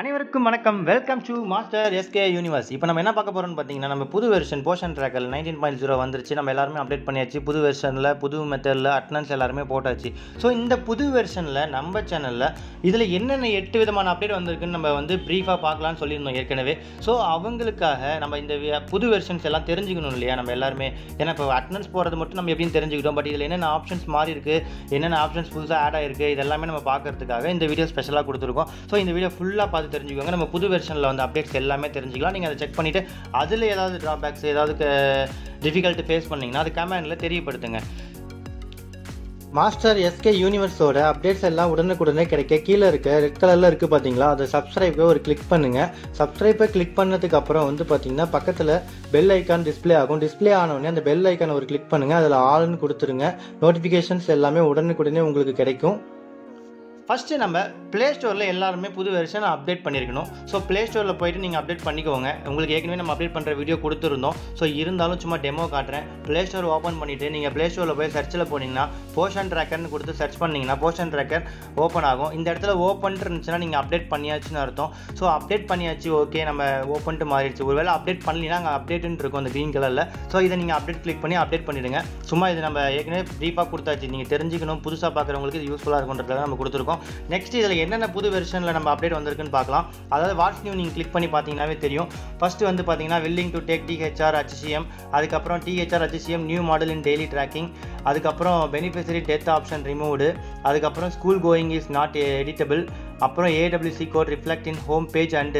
அனைவருக்கும் வணக்கம். Welcome to master SK universe இப்போ நம்ம என்ன பார்க்க போகிறோம்னு பார்த்தீங்கன்னா நம்ம புது version Poshan tracker nineteen point zero வந்துருச்சு. நம்ம எல்லாருமே அப்டேட் பண்ணியாச்சு. புது வெர்ஷனில் புது மெத்தடில் அட்டனன்ஸ் எல்லாருமே போட்டாச்சு. ஸோ இந்த புது வெர்ஷனில் நம்ம சேனலில் இதில் என்னென்ன எட்டு விதமான அப்டேட் வந்திருக்குன்னு நம்ம வந்து ப்ரீஃபாக பார்க்கலாம்னு சொல்லியிருந்தோம் ஏற்கனவே. ஸோ அவங்களுக்காக நம்ம இந்த புது வெர்ஷன்ஸ் எல்லாம் தெரிஞ்சுக்கணும் இல்லையா? நம்ம எல்லாருமே. ஏன்னா இப்போ அட்டனன்ஸ் போகிறது மட்டும் நம்ம எப்படின்னு தெரிஞ்சுக்கிட்டோம். பட் இதில் என்னென்ன ஆப்ஷன்ஸ் மாறி இருக்குது என்னென்ன ஆப்ஷன்ஸ் புதுசாக ஆட் ஆயிருக்கு? இதெல்லாமே நம்ம பார்க்கறதுக்காக இந்த வீடியோ ஸ்பெஷலாக கொடுத்துருக்கோம். ஸோ இந்த வீடியோ ஃபுல்லாக பார்த்து தெரிஞ்சுக்கோங்க. நம்ம புது வெர்ஷனில் வந்து அப்டேட்ஸ் எல்லாமே தெரிஞ்சுக்கலாம். நீங்கள் அதை செக் பண்ணிவிட்டு அதில் ஏதாவது ட்ராபேக்ஸ் ஏதாவது டிஃபிகல்ட்டு ஃபேஸ் பண்ணிங்கன்னா அது கமெண்டில் தெரியப்படுத்துங்க. மாஸ்டர் எஸ்கே யூனிவர்ஸோட அப்டேட்ஸ் எல்லாம் உடனுக்குடனே கிடைக்க கீழே இருக்க ரெட் கலரில் இருக்குது பார்த்தீங்களா அதை சப்ஸ்கிரைப்பை ஒரு கிளிக் பண்ணுங்கள் சப்ஸ்கிரைப்பை கிளிக் பண்ணதுக்கு அப்புறம் வந்து பார்த்தீங்கன்னா பக்கத்தில் பெல் ஐக்கான் டிஸ்ப்ளே ஆகும். டிஸ்ப்ளே ஆனவுடனே அந்த பெல் ஐக்கானை ஒரு கிளிக் பண்ணுங்கள் அதில் ஆளுன்னு கொடுத்துருங்க. நோட்டிஃபிகேஷன்ஸ் எல்லாமே உடனுக்குடனே உங்களுக்கு கிடைக்கும். ஃபஸ்ட்டு நம்ம ப்ளே ஸ்டோரில் எல்லாருமே புது வெர்ஷன் அப்டேட் பண்ணியிருக்கணும் ஸோ ப்ளே ஸ்டோரில் போயிட்டு நீங்கள் அப்டேட் பண்ணிக்கோங்க. உங்களுக்கு ஏற்கனவே நம்ம அப்டேட் பண்ணுற வீடியோ கொடுத்துருந்தோம். ஸோ இருந்தாலும் சும்மா டெமோ காட்டுறேன். ப்ளே ஸ்டோர் ஓப்பன் பண்ணிவிட்டு நீங்கள் ப்ளே ஸ்டோரில் போய் சர்ச்சில் போனீங்கன்னா போர்ஷன் ட்ராக்கர்னு கொடுத்து சர்ச் பண்ணிங்கன்னா போர்ஷன் ட்ராக்கர் ஓப்பன் ஆகும். இந்த இடத்துல ஓப்பன் இருந்துச்சுன்னா நீங்கள் அப்டேட் பண்ணியாச்சுன்னு அர்த்தம். ஸோ அப்டேட் பண்ணியாச்சு ஓகே நம்ம ஓப்பன்ட்டு மாறிடுச்சு. ஒருவேளை அப்டேட் பண்ணலினா அங்கே அப்டேட்டுன்னு இருக்கும் அந்த க்ரீன் கலரில் ஸோ இதை நீங்கள் அப்டேட் கிளிக் பண்ணி அப்டேட் பண்ணிவிடுங்க சும்மா இது நம்ம ஏற்கனவே ப்ரீஃபாக கொடுத்தாச்சு. நீங்கள் தெரிஞ்சுக்கணும். புதுசாக பார்க்குறவங்களுக்கு இது யூஸ்ஃபுல்லாக இருக்குன்றதுக்காக நம்ம கொடுத்துருக்கோம். நெக்ஸ்ட் இதில் என்னென்ன புது வெர்ஷனில் நம்ம அப்டேட் வந்திருக்குன்னு பார்க்கலாம். அதாவது வாட்ஸ் நியூ நீங்கள் கிளிக் பண்ணி பார்த்தீங்கன்னாவே தெரியும். ஃபஸ்ட்டு வந்து பார்த்தீங்கன்னா willing to take THR HCM அதுக்கப்புறம் THR HCM new model in daily tracking அதுக்கப்புறம் பெனிஃபிஷரி டெத் ஆப்ஷன் ரிமூவ்டு அதுக்கப்புறம் school going is not editable அப்புறம் AWC code reflect in home page and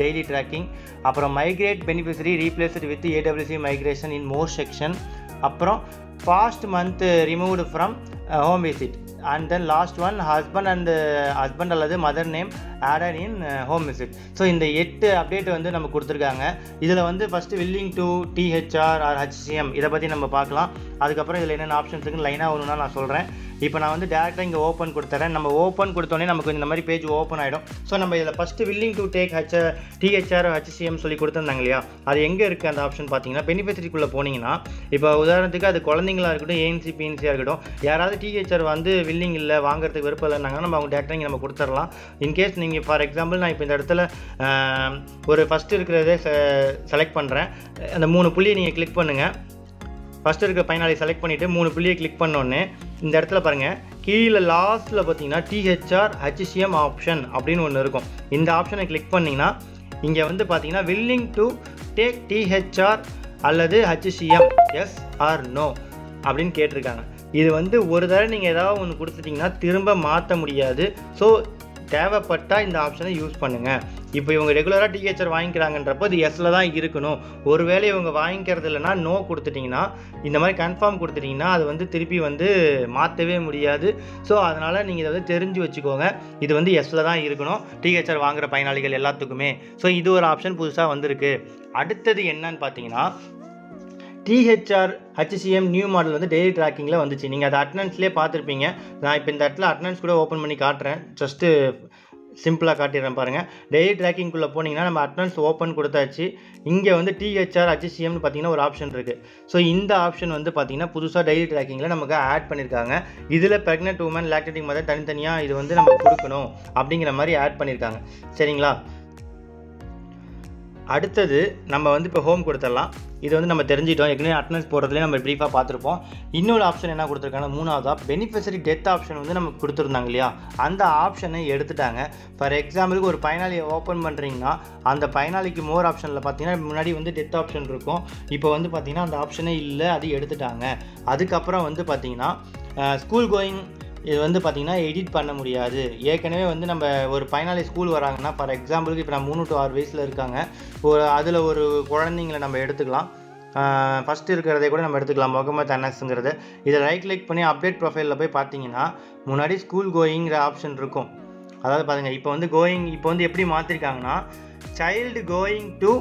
daily tracking அப்புறம் migrate beneficiary replaced with AWC migration in more section அப்புறம் fast month removed from home visit and then last one husband and husband அல்லது mother name added in home visit so இந்த எட்டு update வந்து நம்ம கொடுத்துருக்காங்க. இதில் வந்து first willing to THR or HCM இதை பற்றி நம்ம பார்க்கலாம். அதுக்கப்புறம் இதில் என்னென்ன ஆப்ஷன்ஸ் இருக்குன்னு லைனாக வரும்னா நான் சொல்கிறேன் இப்போ நான் வந்து டேரெக்டாக இங்கே ஓப்பன் கொடுத்துறேன். நம்ம ஓப்பன் கொடுத்தோன்னே நமக்கு இந்த மாதிரி பேஜ் ஓப்பன் ஆகிடும் ஸோ நம்ம இதில் first willing to take H THR HCM சொல்லி கொடுத்துருந்தாங்க இல்லையா? அது எங்கே இருக்குது அந்த ஆப்ஷன் பார்த்தீங்கன்னா பெனிஃபிஷரிக்குள்ளே போனீங்கன்னா இப்போ உதாரணத்துக்கு அது குழந்தைங்களா இருக்கட்டும் ஏஎன்சி பிஎன்சியாக இருக்கட்டும் யாராவது டிஹெச்ஆர் வந்து வில்லிங் இல்லை வாங்குறதுக்கு விருப்பம் இல்லைனாங்கன்னா நம்ம அவங்க டேரக்டாக நம்ம கொடுத்துடலாம். இன்கேஸ் நீங்கள் ஃபார் எக்ஸாம்பிள் நான் இப்போ இந்த இடத்துல ஒரு ஃபஸ்ட்டு இருக்கிறதே செலக்ட் பண்ணுறேன் அந்த மூணு புள்ளியை நீங்கள் கிளிக் பண்ணுங்கள் ஃபஸ்ட்டு இருக்கிற பயனாளி செலக்ட் பண்ணிவிட்டு மூணு புள்ளியை கிளிக் பண்ணோன்னே இந்த இடத்துல பாருங்கள் கீழே லாஸ்ட்டில் பார்த்தீங்கன்னா டிஹெச்ஆர் ஹச்சிஎம் ஆப்ஷன் அப்படின்னு ஒன்று இருக்கும். இந்த ஆப்ஷனை கிளிக் பண்ணிங்கன்னா இங்கே வந்து பார்த்தீங்கன்னா வில்லிங் டு டேக் டிஹெச்ஆர் அல்லது ஹச்சிஎம் எஸ் ஆர் நோ அப்படின்னு கேட்டிருக்காங்க. இது வந்து ஒரு தடவை நீங்கள் ஏதாவது ஒன்று கொடுத்துட்டிங்கன்னா திரும்ப மாற்ற முடியாது. ஸோ தேவைப்பட்டால் இந்த ஆப்ஷனை யூஸ் பண்ணுங்கள் இப்போ இவங்க ரெகுலராக டிஹெச்ஆர் வாங்கிக்கிறாங்கன்றப்போ இது எஸ்ல தான் இருக்கணும். ஒருவேளை இவங்க வாங்கிக்கிறது இல்லைன்னா நோ கொடுத்துட்டிங்கன்னா இந்த மாதிரி கன்ஃபார்ம் கொடுத்துட்டிங்கன்னா அது வந்து திருப்பி வந்து மாற்றவே முடியாது. ஸோ அதனால் நீங்கள் இதை வந்து தெரிஞ்சு வச்சுக்கோங்க. இது வந்து எஸ்ல தான் இருக்கணும். டிஹெச்ஆர் வாங்குகிற பயனாளிகள் எல்லாத்துக்குமே. ஸோ இது ஒரு ஆப்ஷன் புதுசாக வந்திருக்கு. அடுத்தது என்னன்னு பார்த்தீங்கன்னா டிஹெச்ஆர் ஹச்சிஎம் நியூ மாடல் வந்து டெய்லி ட்ராக்கிங்கில் வந்துச்சு. நீங்கள் அதை அட்டனன்ஸ்லேயே பார்த்துருப்பீங்க. நான் இப்போ இந்த இடத்துல அட்டனன்ஸ் கூட ஓப்பன் பண்ணி காட்டுறேன். ஜஸ்ட்டு சிம்பிளாக காட்டிடுறேன் பாருங்கள் டெய்லி ட்ராக்கிங்குள்ளே போனீங்கன்னா நம்ம அட்டனன்ஸ் ஓப்பன் கொடுத்தாச்சு. இங்கே வந்து டிஹெச்ஆர் ஹச்சிஎம்னு பார்த்தீங்கன்னா ஒரு ஆப்ஷன் இருக்குது ஸோ இந்த ஆப்ஷன் வந்து பார்த்தீங்கன்னா புதுசாக டெய்லி ட்ராக்கிங்கில் நமக்கு ஆட் பண்ணியிருக்காங்க இதில் ப்ரெக்னென்ட் உமன் லாக்டேட்டிங் மதர் தனித்தனியாக இது வந்து நம்ம கொடுக்கணும் அப்படிங்கிற மாதிரி ஆட் பண்ணியிருக்காங்க சரிங்களா? அடுத்தது நம்ம வந்து இப்போ ஹோம் கொடுத்துடலாம். இது வந்து நம்ம தெரிஞ்சிட்டோம். ஏற்கனவே அட்டனன்ஸ் போடுறதுலேயே நம்ம ப்ரீஃபாக பார்த்துருப்போம். இன்னொரு ஆப்ஷன் என்ன கொடுத்துருக்காங்க? மூணாவதாக பெனிஃபிஷரி டெத் ஆப்ஷன் வந்து நமக்கு கொடுத்துருந்தாங்க இல்லையா? அந்த ஆப்ஷனை எடுத்துட்டாங்க. ஃபார் எக்ஸாம்பிளுக்கு ஒரு பயனாளியை ஓப்பன் பண்ணுறீங்கன்னா அந்த பயனாளிக்கு மோர் ஆப்ஷனில் பார்த்தீங்கன்னா முன்னாடி வந்து டெத் ஆப்ஷன் இருக்கும். இப்போ வந்து பார்த்தீங்கன்னா அந்த ஆப்ஷனே இல்லை அது எடுத்துட்டாங்க. அதுக்கப்புறம் வந்து பார்த்தீங்கன்னா ஸ்கூல் கோயிங் இது வந்து பார்த்திங்கன்னா எடிட் பண்ண முடியாது. ஏற்கனவே வந்து நம்ம ஒரு பயனாளி ஸ்கூல் வராங்கன்னா ஃபார் எக்ஸாம்பிளுக்கு இப்போ நான் மூணு டு ஆறு வயசில் இருக்காங்க. ஒரு அதில் ஒரு குழந்தைங்கள நம்ம எடுத்துக்கலாம். ஃபஸ்ட்டு இருக்கிறதே கூட நம்ம எடுத்துக்கலாம். முகமது அனஸ்ங்கிறது. இதை ரைட் கிளிக் பண்ணி அப்டேட் ப்ரொஃபைலில் போய் பார்த்தீங்கன்னா முன்னாடி ஸ்கூல் கோயிங்கிற ஆப்ஷன் இருக்கும். அதாவது பாருங்கள் இப்போ வந்து கோயிங் இப்போ வந்து எப்படி மாற்றிருக்காங்கன்னா child going to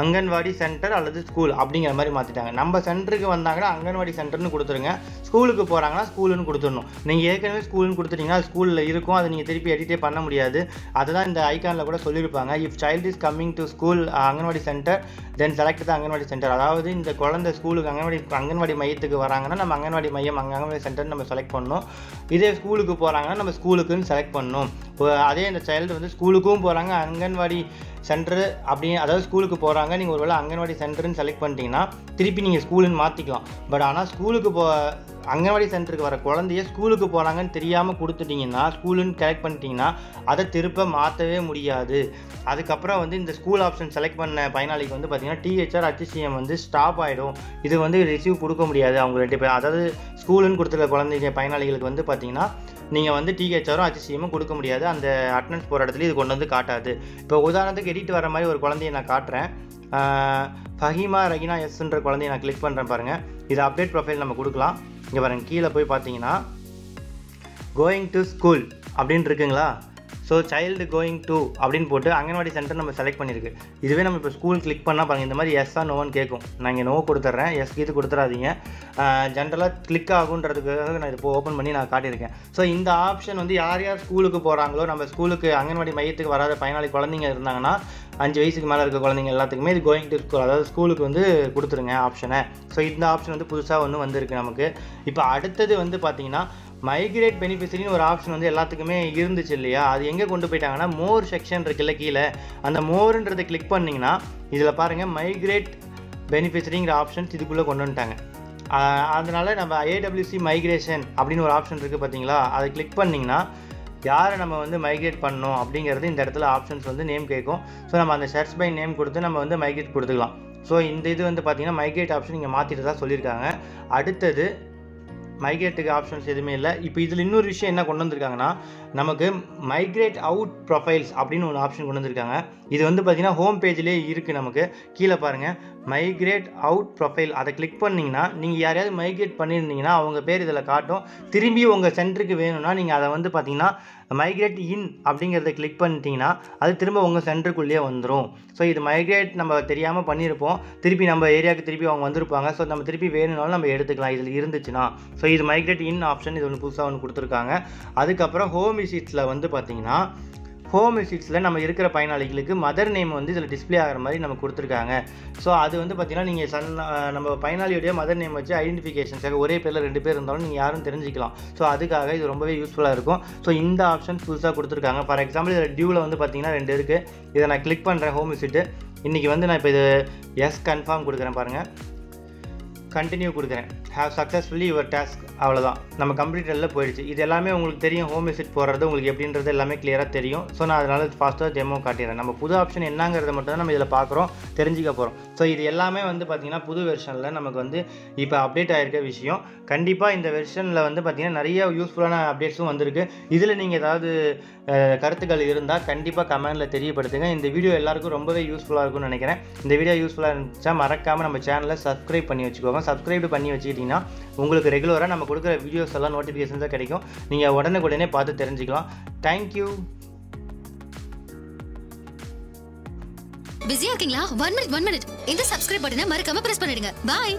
anganwadi centre அல்லது ஸ்கூல் அப்படிங்கிற மாதிரி மாற்றிட்டாங்க நம்ம சென்டருக்கு வந்தாங்கன்னா அங்கன்வாடி சென்டர்னு கொடுத்துருங்க. ஸ்கூலுக்கு போகிறாங்கன்னா ஸ்கூலுன்னு கொடுத்துடணும். நீங்கள் ஏற்கனவே ஸ்கூல்னு கொடுத்துட்டீங்கன்னா ஸ்கூலில் இருக்கும். அதை நீங்கள் திருப்பி எடிட்டே பண்ண முடியாது. அதுதான் இந்த ஐக்கானில் கூட சொல்லியிருப்பாங்க. If child is coming to school anganwadi centre then select the anganwadi centre அதாவது இந்த குழந்தை ஸ்கூலுக்கு அங்கன்வாடி அங்கன்வாடி மையத்துக்கு வராங்கன்னா நம்ம அங்கன்வாடி மையம் அங்கன்வாடி சென்டர் நம்ம செலக்ட் பண்ணணும். இதே ஸ்கூலுக்கு போகிறாங்கன்னா நம்ம ஸ்கூலுக்குன்னு செலக்ட் பண்ணணும். இப்போ அதே இந்த சைல்டு வந்து ஸ்கூலுக்கும் போகிறாங்க அங்கன்வாடி சென்டரு அப்படி அதாவது ஸ்கூலுக்கு போகிறாங்க நீங்கள் ஒருவேளை அங்கன்வாடி சென்டர்னு செலக்ட் பண்ணிட்டீங்கன்னா திருப்பி நீங்கள் ஸ்கூலுன்னு மாற்றிக்கலாம் பட் ஆனால் ஸ்கூலுக்கு போ அங்கன்வாடி சென்டருக்கு வர குழந்தைய ஸ்கூலுக்கு போகிறாங்கன்னு தெரியாமல் கொடுத்துட்டிங்கன்னா ஸ்கூலுன்னு கலெக்ட் பண்ணிட்டீங்கன்னா அதை திருப்ப மாற்றவே முடியாது. அதுக்கப்புறம் வந்து இந்த ஸ்கூல் ஆப்ஷன் செலக்ட் பண்ண பயனாளிக்கு வந்து பார்த்திங்கன்னா டிஹெச்ஆர் ஹச்சிசிஎம் வந்து ஸ்டாப் ஆகிடும் இது வந்து ரிசீவ் கொடுக்க முடியாது. அவங்க ரெண்டு பேர் அதாவது ஸ்கூலுன்னு கொடுத்துருக்க குழந்தைங்க பயனாளிகளுக்கு வந்து பார்த்தீங்கன்னா நீங்கள் வந்து டிஹெச்ஆரும் ஹச்சிசிஎம்மும் கொடுக்க முடியாது. அந்த அட்டனன்ஸ் போகிற இடத்துல இது கொண்டு வந்து காட்டாது. இப்போ உதாரணத்துக்கு எடிட் வர மாதிரி ஒரு குழந்தைய நான் காட்டுறேன். ஃபஹிமா ரஹினா எஸ்ன்ற குழந்தைய நான் கிளிக் பண்ணுறேன் பாருங்கள் இது அப்டேட் ப்ரொஃபைல் நம்ம கொடுக்கலாம். இங்கே பாருங்க கீழே போய் பார்த்தீங்கன்னா கோயிங் டு ஸ்கூல் அப்படின்னு இருக்குங்களா? ஸோ சைல்டு கோயிங் டு அப்படின்னு போட்டு அங்கன்வாடி சென்டர் நம்ம செலக்ட் பண்ணியிருக்கு இதுவே நம்ம இப்போ ஸ்கூல் கிளிக் பண்ணால் பாருங்க இந்த மாதிரி எஸ்ஸா நோன்னு கேட்கும் நான் இங்கே நோ கொடுத்துட்றேன் எஸ் இது கொடுத்துறாதீங்க. ஜென்ரலாக கிளிக் ஆகுன்றதுக்காக நான் இப்போ ஓப்பன் பண்ணி நான் காட்டியிருக்கேன். ஸோ இந்த ஆப்ஷன் வந்து யார் யார் ஸ்கூலுக்கு போகிறாங்களோ நம்ம ஸ்கூலுக்கு அங்கன்வாடி மையத்துக்கு வராத பயனாளி குழந்தைங்க இருந்தாங்கன்னா அஞ்சு வயசுக்கு மேலே இருக்க குழந்தைங்க எல்லாத்துக்குமே இது கோயிங் டு ஸ்கூல் அதாவது ஸ்கூலுக்கு வந்து கொடுத்துருங்க ஆப்ஷனை ஸோ இந்த ஆப்ஷன் வந்து புதுசாக ஒன்று வந்திருக்கு நமக்கு. இப்போ அடுத்தது வந்து பார்த்தீங்கன்னா மைக்ரேட் பெனிஃபிஷரின்னு ஒரு ஆப்ஷன் வந்து எல்லாத்துக்குமே இருந்துச்சு இல்லையா? அது எங்கே கொண்டு போயிட்டாங்கன்னா மோர் செக்ஷன் இருக்குல்ல கீழே. அந்த மோர்ன்றதை கிளிக் பண்ணிங்கன்னா இதில் பாருங்கள் மைக்ரேட் பெனிஃபிஷரிங்கிற ஆப்ஷன்ஸ் இதுக்குள்ளே கொண்டு வந்துட்டாங்க. அதனால் நம்ம ஏடபிள்யூசி மைக்ரேஷன் அப்படின்னு ஒரு ஆப்ஷன் இருக்குது பார்த்தீங்களா அதை கிளிக் பண்ணிங்கன்னா யாரை நம்ம வந்து மைக்ரேட் பண்ணோம் அப்படிங்கிறது இந்த இடத்துல ஆப்ஷன்ஸ் வந்து நேம் கேட்கும். ஸோ நம்ம அந்த சர்ச் பை நேம் கொடுத்து நம்ம வந்து மைக்ரேட் கொடுத்துக்கலாம். ஸோ இந்த இது வந்து பார்த்தீங்கன்னா மைக்ரேட் ஆப்ஷன் இங்கே மாற்றிட்டு தான் சொல்லியிருக்காங்க. அடுத்தது மைக்ரேட்டுக்கு ஆப்ஷன்ஸ் எதுவுமே இல்லை. இப்போ இதில் இன்னொரு விஷயம் என்ன கொண்டு வந்திருக்காங்கன்னா நமக்கு மைக்ரேட் அவுட் ப்ரொஃபைல்ஸ் அப்படின்னு ஒரு ஆப்ஷன் கொண்டு வந்திருக்காங்க. இது வந்து பார்த்திங்கன்னா ஹோம் பேஜ்லேயே இருக்குது நமக்கு. கீழே பாருங்கள் மைக்ரேட் அவுட் ப்ரொஃபைல் அதை கிளிக் பண்ணிங்கன்னா நீங்கள் யாரையாவது மைக்ரேட் பண்ணியிருந்தீங்கன்னா அவங்க பேர் இதில் காட்டும். திரும்பி உங்கள் சென்டருக்கு வேணும்னா நீங்கள் அதை வந்து பார்த்தீங்கன்னா மைக்ரேட் இன் அப்படிங்கிறத கிளிக் பண்ணிட்டீங்கன்னா அது திரும்ப உங்கள் சென்டருக்குள்ளேயே வந்துடும் ஸோ இது மைக்ரேட் நம்ம தெரியாமல் பண்ணியிருப்போம். திருப்பி நம்ம ஏரியாவுக்கு திருப்பி அவங்க வந்திருப்பாங்க. ஸோ நம்ம திருப்பி வேணும்னாலும் நம்ம எடுத்துக்கலாம். இதில் இருந்துச்சுன்னா. ஸோ இது மைக்ரேட் இன் ஆப்ஷன் இது ஒன்று புதுசாக ஒன்று கொடுத்துருக்காங்க. அதுக்கப்புறம் ஹோம் விசிட்ஸில் வந்து பார்த்தீங்கன்னா ஹோம் விசிட்ஸில் நம்ம இருக்கிற பயனாளிகளுக்கு மதர் நேம் வந்து இதில் டிஸ்பிளே ஆகிற மாதிரி நம்ம கொடுத்துருக்காங்க. ஸோ அது வந்து பார்த்திங்கன்னா நீங்கள் சன் நம்ம பயனாளியுடைய மதர் நேம் வச்சு ஐடென்டிஃபிகேஷன்ஸாக ஒரே பேரில் ரெண்டு பேர் இருந்தாலும் நீங்கள் யாரும் தெரிஞ்சிக்கலாம். ஸோ அதுக்காக இது ரொம்பவே யூஸ்ஃபுல்லாக இருக்கும். ஸோ இந்த ஆப்ஷன் புதுசாக கொடுத்துருக்காங்க. ஃபார் எக்ஸாம்பிள் இதில் டியூவில் வந்து பார்த்திங்கன்னா ரெண்டு இருக்குது இதை நான் கிளிக் பண்ணுறேன் ஹோம் விசிட்டு இன்றைக்கி வந்து நான் இப்போ இது எஸ் கன்ஃபார்ம் கொடுக்குறேன் பாருங்கள் கண்டினியூ கொடுக்குறேன். ஹாவ் சக்ஸஸ்ஃபுல்லி யுவர் டாஸ்க் அவ்வளோதான் நம்ம கம்ப்யூட்டரில் போயிடுச்சு. இது எல்லாமே உங்களுக்கு தெரியும். ஹோம் விசிட் போடுறது உங்களுக்கு எப்படின்றது எல்லாமே கிளியராக தெரியும். ஸோ நான் அதனால் ஃபாஸ்ட்டாக டெமோ காட்டிடுறேன். நம்ம புது ஆப்ஷன் என்னங்கிறத மட்டும் தான் நம்ம இதில் பார்க்குறோம் தெரிஞ்சுக்க போகிறோம் ஸோ இது எல்லாமே வந்து பார்த்திங்கன்னா புது வெர்ஷனில் நமக்கு வந்து இப்போ அப்டேட் ஆகிருக்க விஷயம். கண்டிப்பாக இந்த வெர்ஷனில் வந்து பார்த்திங்கன்னா நிறைய யூஸ்ஃபுல்லான அப்டேட்ஸும் வந்திருக்கு. இதில் நீங்கள் ஏதாவது கருத்துக்கள் இருந்தால் கண்டிப்பாக கமெண்டில் தெரியப்படுத்துங்க. இந்த வீடியோ எல்லாருக்கும் ரொம்பவே யூஸ்ஃபுல்லாக இருக்கும்னு நினைக்கிறேன். இந்த வீடியோ யூஸ்ஃபுல்லாக இருந்துச்சா மறக்காமல் நம்ம சேனலை சப்ஸ்கிரைப் பண்ணி வச்சுக்கோங்க. சப்ஸ்கிரைப் பண்ணி வச்சுக்கிட்டிங்கன்னா உங்களுக்கு ரெகுலராக நம்ம கொடுக்குற வீடியோஸ் எல்லாம் நோட்டிஃபிகேஷன்ஸாக கிடைக்கும். நீங்கள் உடனுக்குடனே பார்த்து தெரிஞ்சுக்கலாம். தேங்க்யூ பிஸியா இருக்கீங்களா? ஒன் மினிட் ஒன் மினிட் இந்த சப்ஸ்கிரைப் பட்டனை மறக்காம பிரஸ் பண்ணிடுங்க. பாய்